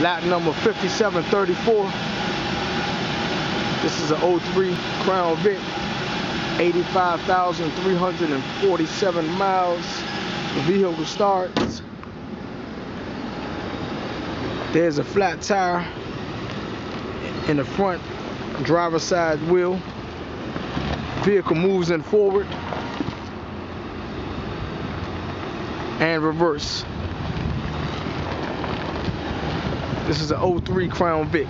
Lot number 5734. This is an 03 Crown Vic. 85,347 miles. The vehicle starts. There's a flat tire in the front driver's side wheel. Vehicle moves in forward and reverse. This is an 03 Crown Vic.